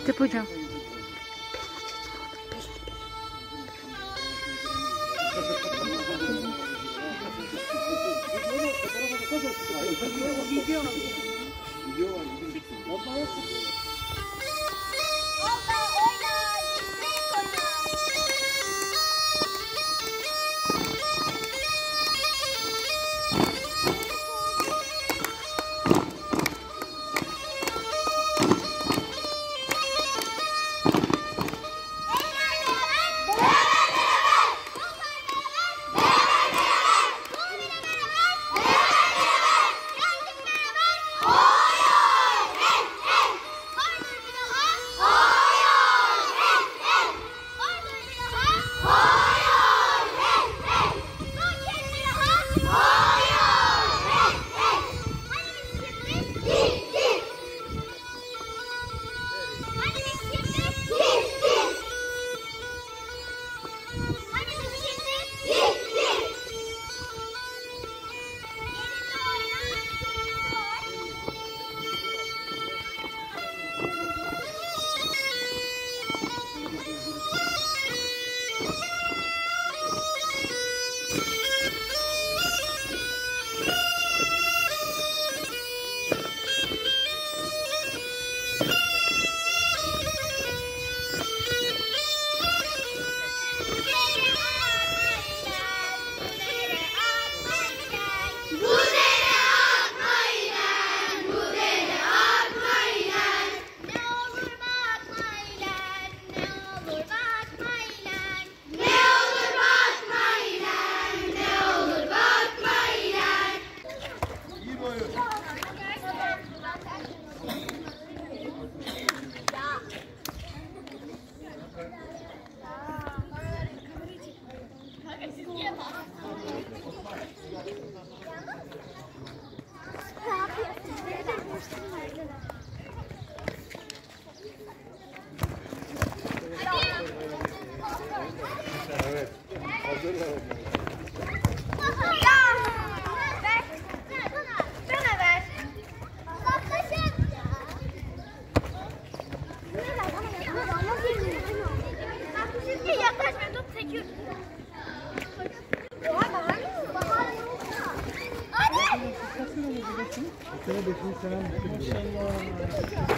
Mehtap hocam. Yaklaşma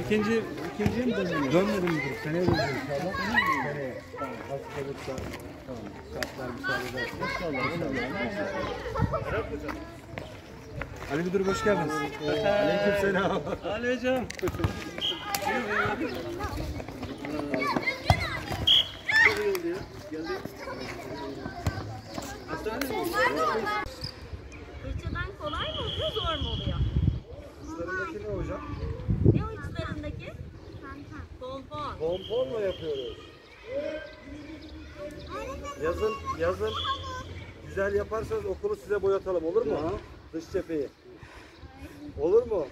İkinci, ikinciye mi dönmüyor? Dönmedim mi? Seneye dönüyor inşallah. Seneye. Tamam. Olursa tamam. Şartlar müsaade ederse. İnşallah. Ali Müdür hoş geldiniz. Aleyküm selam. Ali hocam. Fırçadan hocam? Ne o içlerindeki? Pompon. Pomponla yapıyoruz. Yazın, yazın güzel yaparsanız okulu size boyatalım olur mu? Dış cepheyi. Olur mu?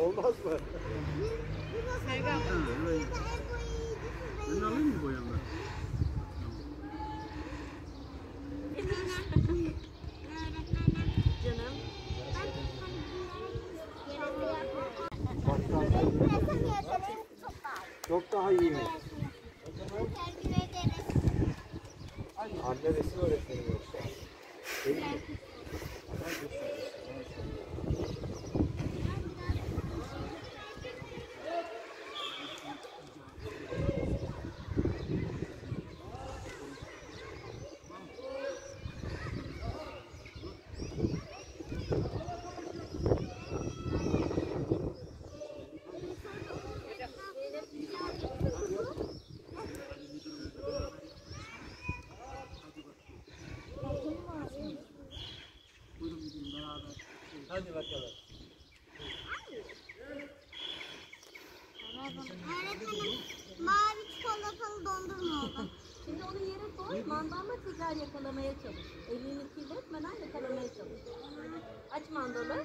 Olmaz mı? Ben Çok daha iyi mi? Anne resim öğretmeni. Değil mi? Şimdi onu yere koy, mandalla tekrar yakalamaya çalış. Elini kirletmeden yakalamaya çalış. Aç mandalı.